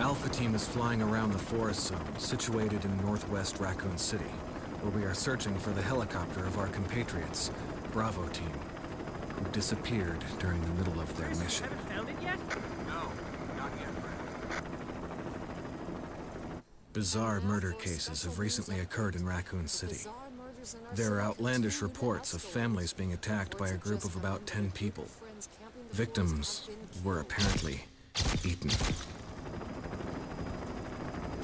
Alpha Team is flying around the forest zone, situated in northwest Raccoon City, where we are searching for the helicopter of our compatriots, Bravo Team, who disappeared during the middle of their mission. Haven't found it yet? No, not yet, Bizarre murder cases have recently occurred in Raccoon City. There are outlandish reports of families being attacked by a group of about 10 people. Victims were apparently eaten.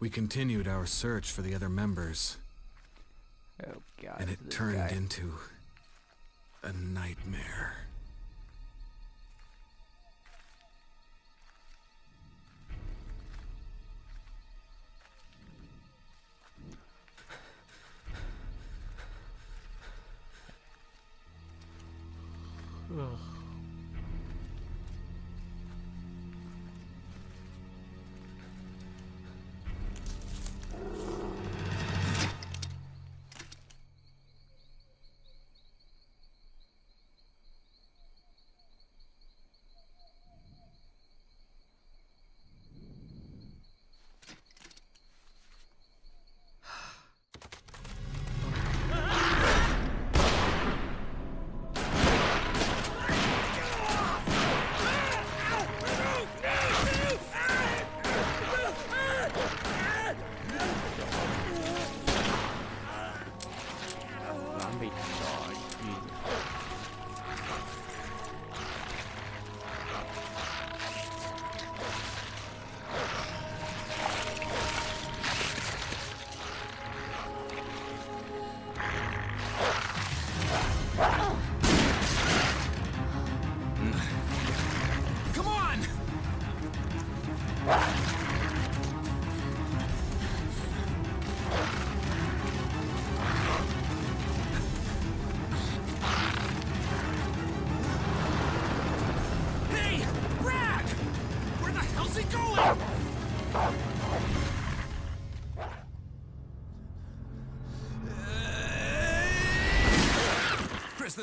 We continued our search for the other members, Oh god. and it turned guy. into a nightmare. Zombie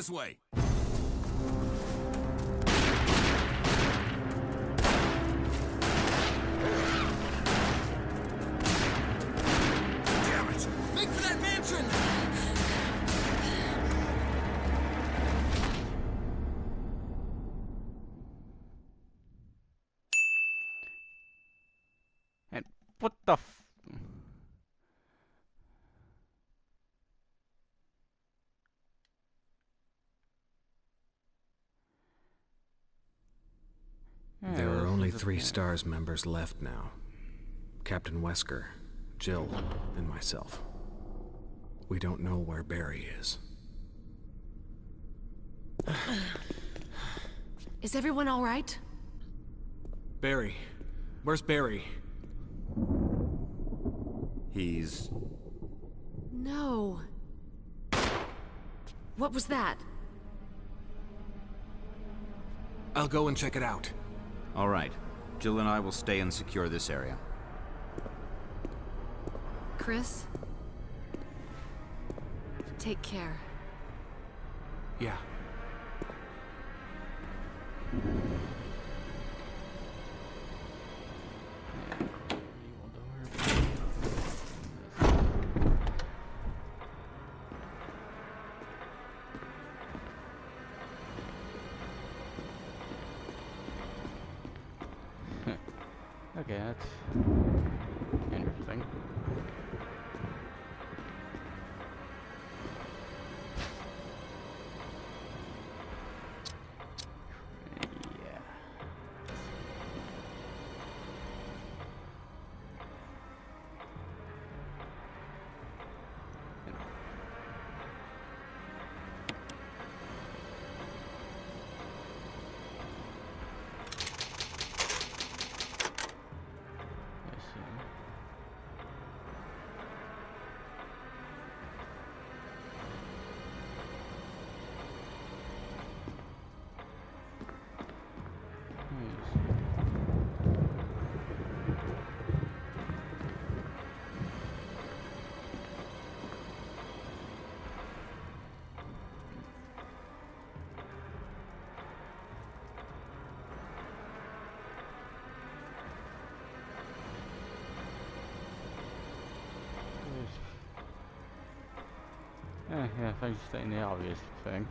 this way. And what f- Yeah, There are this only is a three. STARS members left now. Captain Wesker, Jill, and myself. We don't know where Barry is. Is everyone all right? Barry. Where's Barry? He's No. What was that? I'll go and check it out. all right. Jill and I will stay and secure this area. Chris? Take care. Yeah. Yeah, thanks for stating the obvious thing.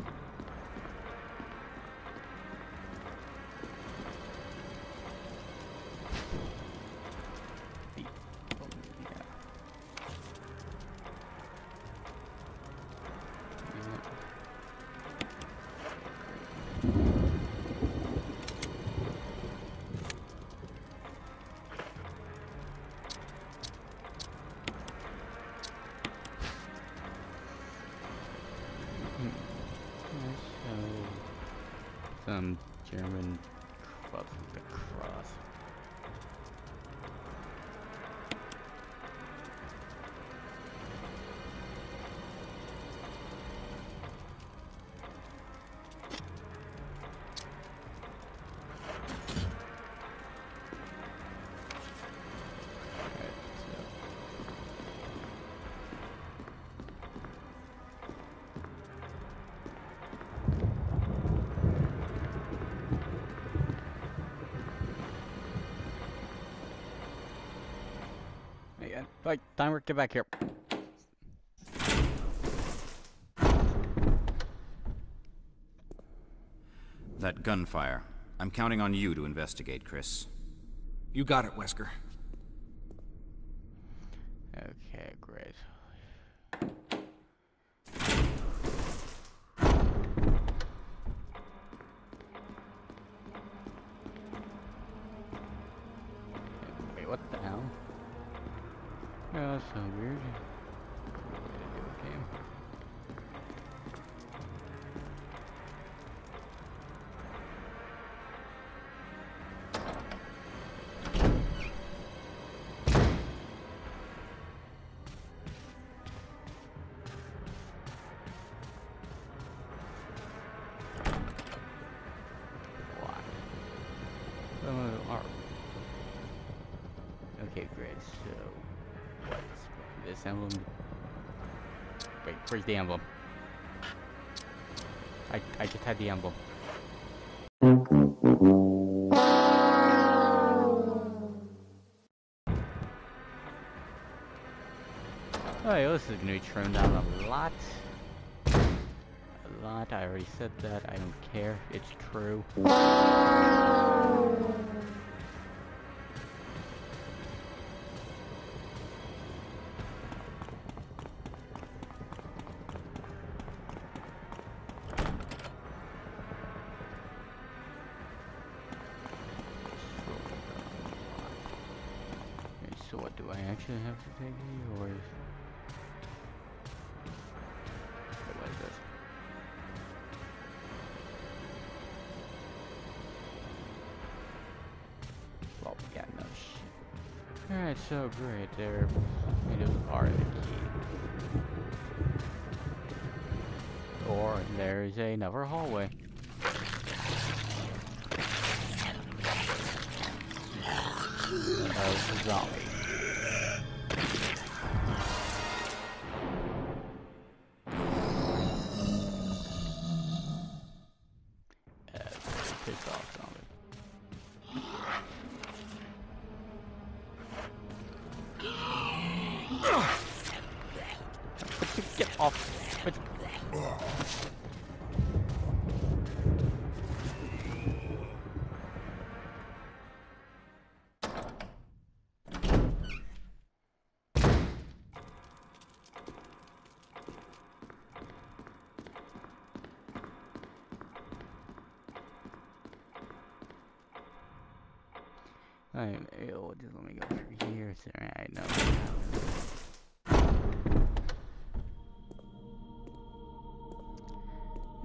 Some German cross the cross. Timer, get back here. That gunfire. I'm counting on you to investigate, Chris. You got it, Wesker. Okay, great. So, what's this emblem? Wait, where's the emblem? I I just had the emblem. Yeah, this is gonna be trimmed down a lot. A lot. I already said that. I don't care. It's true. So what do I actually have to take here, or is... What is this? Well, we got no shit. Alright, so great, there... It is of the key. Or there's another hallway. Of zombie. Piss off zombie. Get off.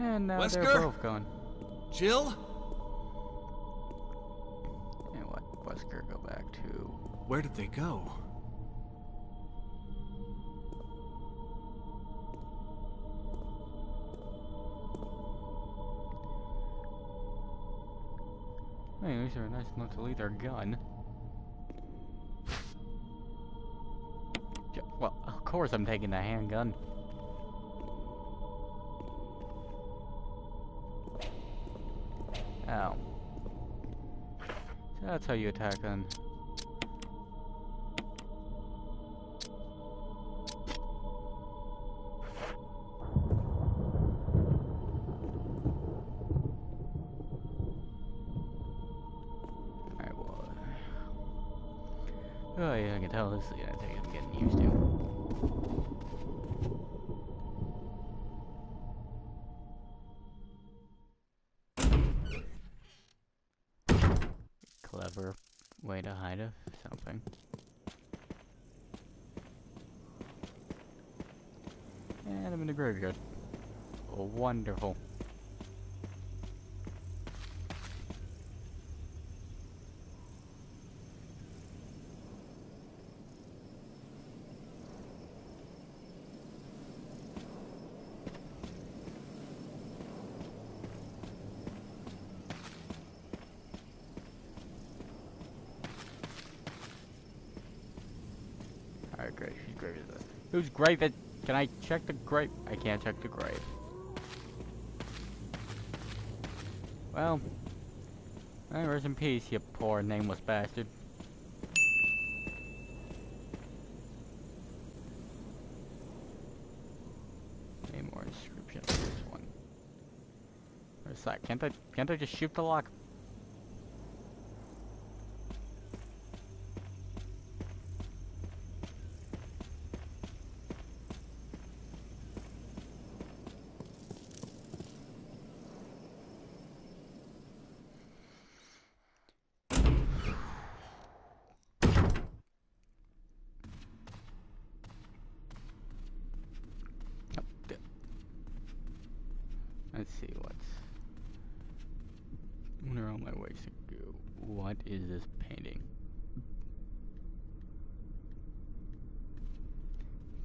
And now they're both gone. Jill? And what? Wesker go back to? Where did they go? Hey, these are nice enough to leave their gun. J- Well, of course I'm taking the handgun. Ow. That's how you attack then. Alright, well... Uh, oh yeah, I can tell this is gonna take I'm getting used to. Way to something. And I'm in the graveyard. Oh, wonderful. Great. Whose grave is this? Whose grave is... Can I check the grave? I can't check the grave. Well... rest in peace, you poor nameless bastard. Any more inscription on this one? Where's that? Can't I, can't I just shoot the lock? Let's see what's. What are all my ways to go? What is this painting?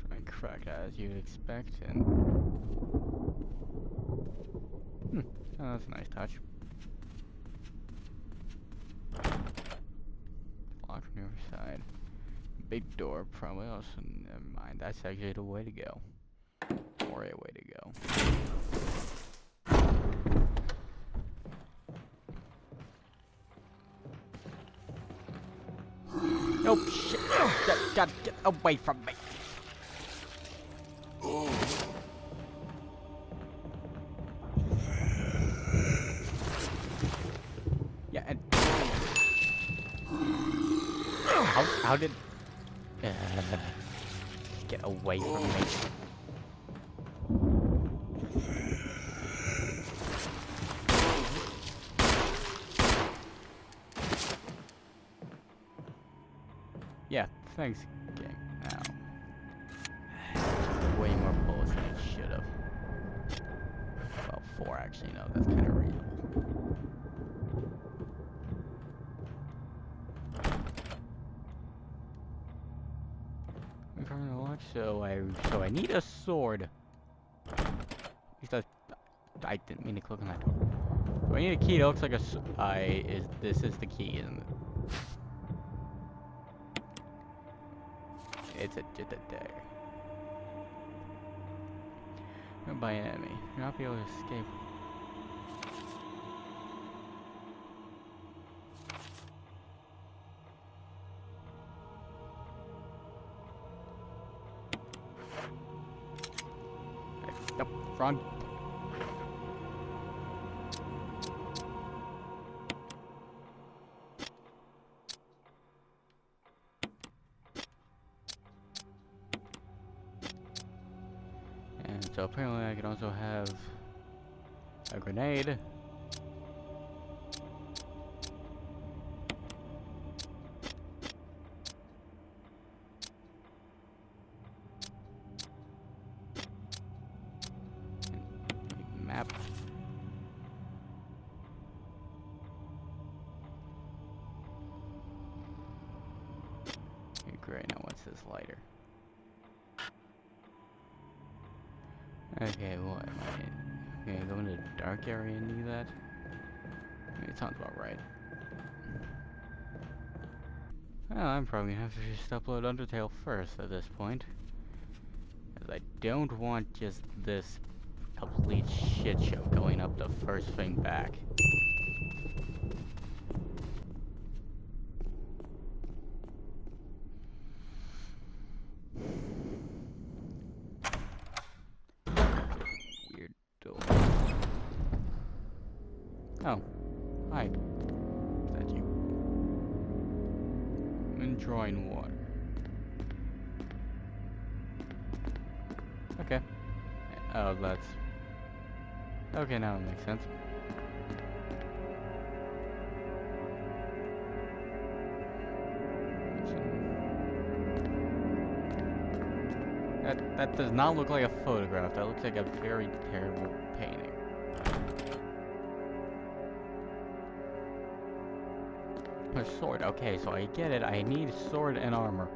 Try and crack as you'd expect, and. Hmm. Oh, that's a nice touch. Locked from the side. Big door, probably also. Never mind. That's actually the way to go or a way to go. Oh shit! God, God, get away from me! Yeah, and how how did so I so I need a sword. Least I, didn't mean to click on that door. So I need a key that looks like a I is this is the key, isn't it? It's a just a dagger. By enemy. Not be able to escape. So apparently I can also have a grenade. Well, I'm probably gonna have to just upload Undertale first at this point. Because I don't want just this complete shit show going up the first thing back. Makes sense. That, that does not look like a photograph. That looks like a very terrible painting. A sword. Okay, so I get it. I need sword and armor.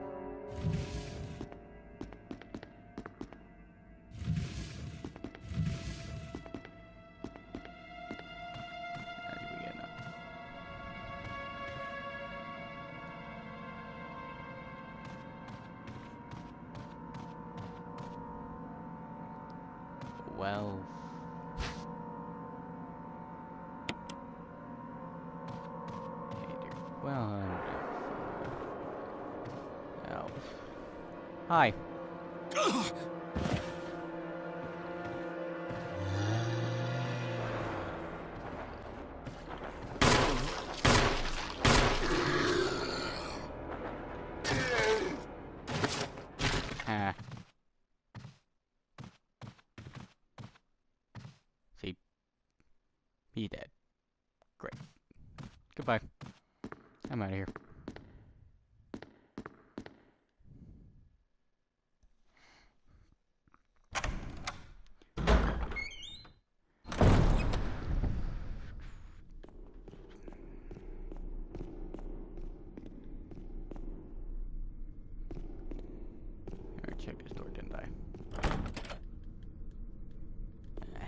Hi.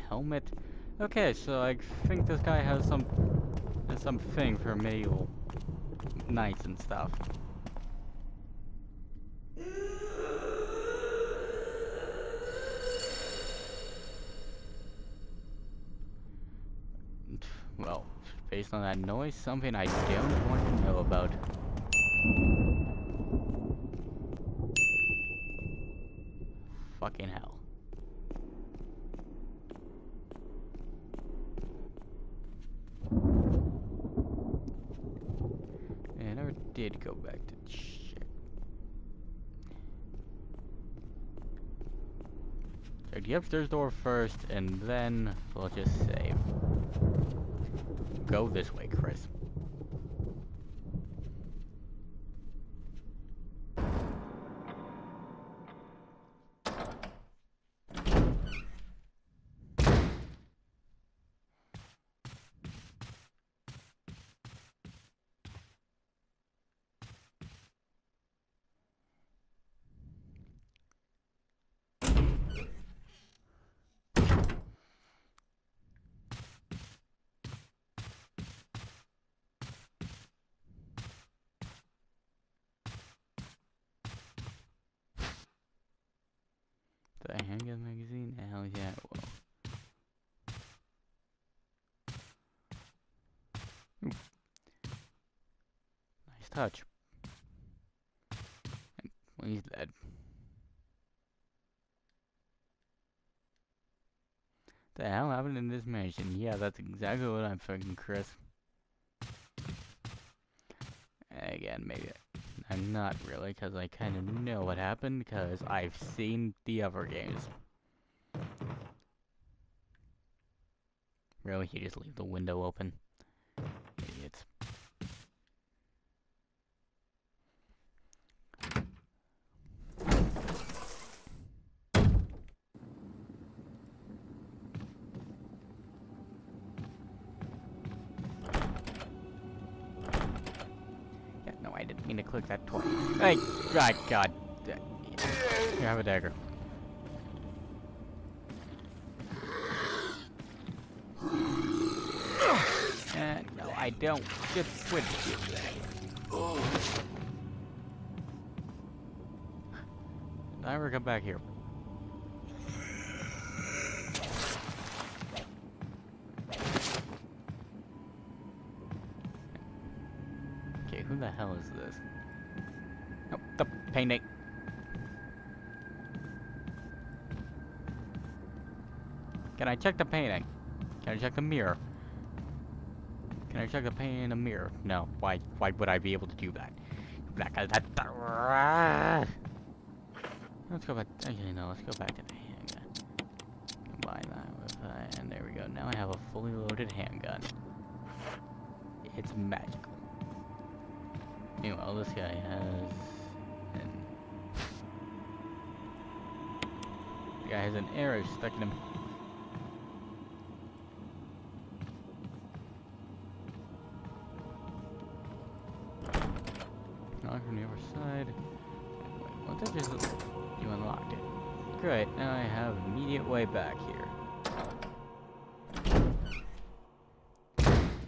Helmet. Okay, so I think this guy has some has some thing for medieval knights and stuff. Well, based on that noise, something I don't want to know about. Fucking hell. Yeah, I never did go back to check. Check the upstairs door first, and then we'll just save. Go this way, Chris. Hang a magazine? Hell yeah. Ooh. Nice touch. Well, he's dead. The hell happened in this mansion? Yeah, that's exactly what I'm fucking Chris. Again, maybe Not really, because I kind of know what happened, because I've seen the other games. Really, you just leave the window open? Click that twice. Hey, God, God. Here, have a dagger. Uh, no, I don't. Just quit. Did I ever come back here? Can I check the painting? Can I check the mirror? Can I check the painting in the mirror? No. Why? Why would I be able to do that? Let's go back. Actually, no. Let's go back to the handgun. Combine that with that, and there we go. Now I have a fully loaded handgun. It's magical. Meanwhile, this guy has guy has an arrow stuck in him. Knock from the other side. What did just you unlocked it? Great, now I have immediate way back here.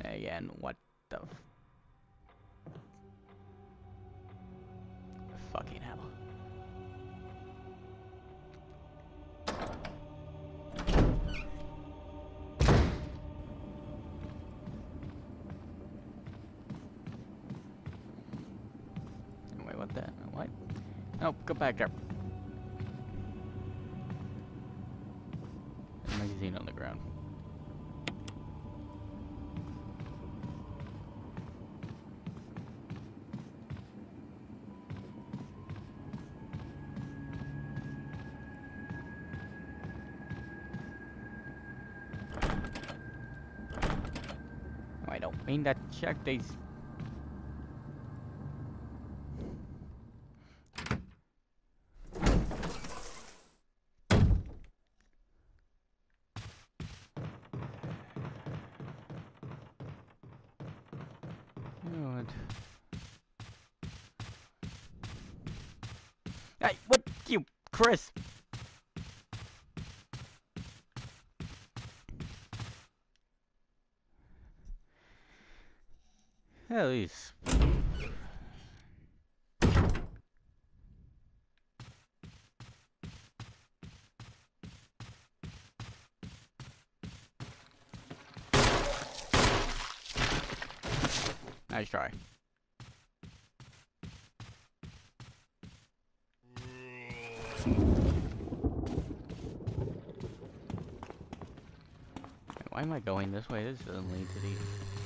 Again, what the fucking hell? Go back a magazine on the ground. I don't mean that check these. Good. Hey, what you, Chris? At least. Nice try. Why am I going this way? This doesn't lead to the...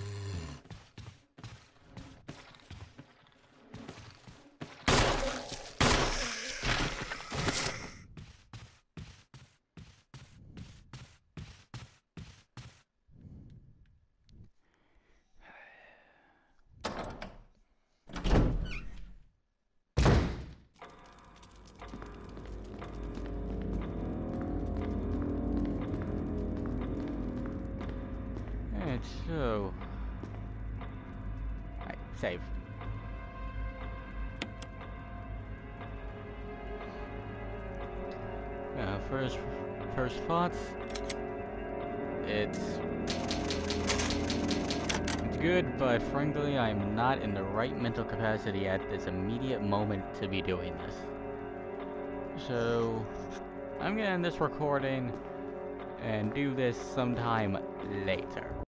Alright, so... Alright, save. Uh, first, first thoughts. It's... It's good, but frankly, I'm not in the right mental capacity at this immediate moment to be doing this. So, I'm gonna end this recording and do this sometime later.